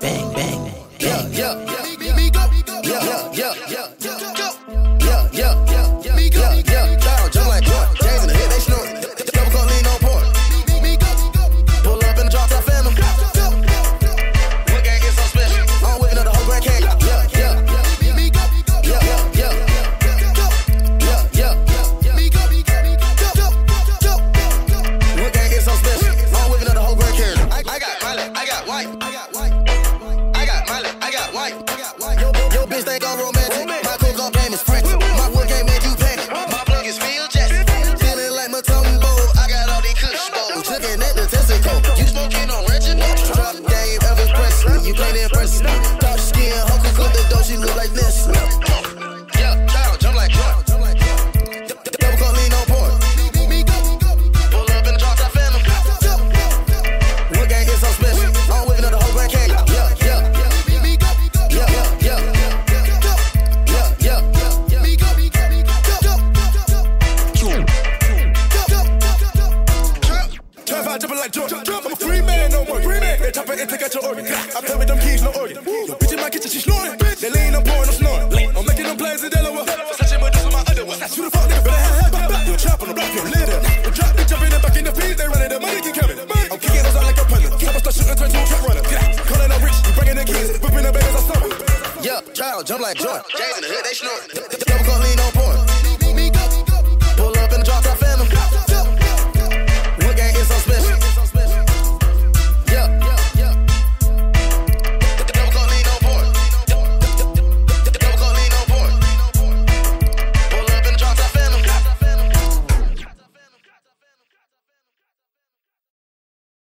Bang, bang, bang, yeah, yeah, yeah, yeah, yeah, yeah, yeah. bitch, they gon' roll me. Jumping like Jordan. I'm a free man, no more. Free man. They chop it and take out your organ. I play with them keys, no organ. Yo, bitch in my kitchen, she snoring. They lean, I'm pouring, I'm snoring. I'm making them plays in Delaware. Versace Medusa, my underwear. Who the fuck nigga better have back, back. You a trap on the block, you a litter. You drop, bitch, jumping and back in the feed. They running, the money keep coming. I'm kicking those out like a punter. I'ma start shooting, turn to a truck runner. Calling out rich, you bringing the kids. Whipping the babies, I stumble. Yeah, child, jump like Jordan. Jays in the hood, they snort. Double cup lean on